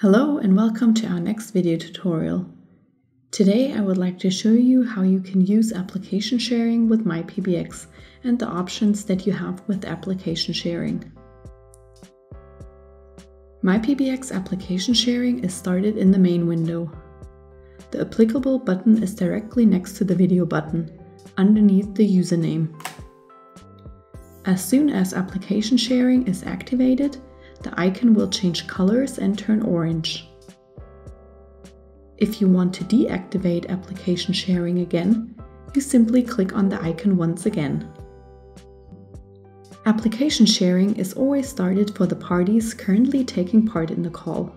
Hello and welcome to our next video tutorial. Today I would like to show you how you can use application sharing with MyPBX and the options that you have with application sharing. MyPBX application sharing is started in the main window. The applicable button is directly next to the video button, underneath the username. As soon as application sharing is activated, the icon will change colors and turn orange. If you want to deactivate application sharing again, you simply click on the icon once again. Application sharing is always started for the parties currently taking part in the call.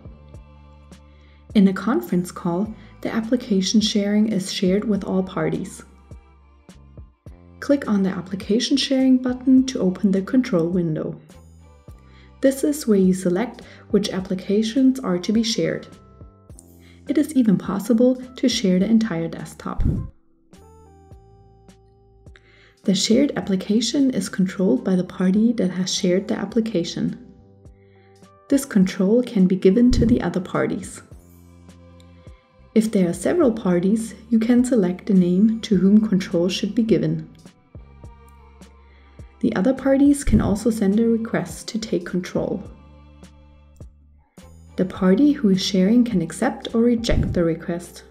In a conference call, the application sharing is shared with all parties. Click on the application sharing button to open the control window. This is where you select which applications are to be shared. It is even possible to share the entire desktop. The shared application is controlled by the party that has shared the application. This control can be given to the other parties. If there are several parties, you can select the name to whom control should be given. The other parties can also send a request to take control. The party who is sharing can accept or reject the request.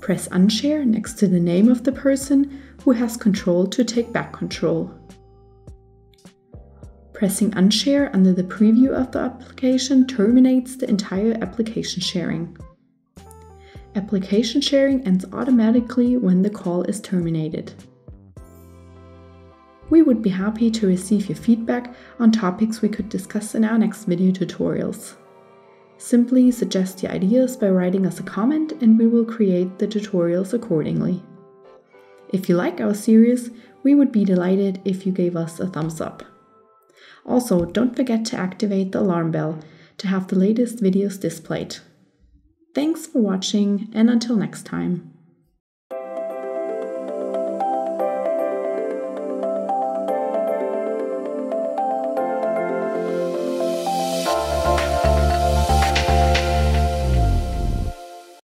Press Unshare next to the name of the person who has control to take back control. Pressing Unshare under the preview of the application terminates the entire application sharing. Application sharing ends automatically when the call is terminated. We would be happy to receive your feedback on topics we could discuss in our next video tutorials. Simply suggest your ideas by writing us a comment and we will create the tutorials accordingly. If you like our series, we would be delighted if you gave us a thumbs up. Also, don't forget to activate the alarm bell to have the latest videos displayed. Thanks for watching and until next time.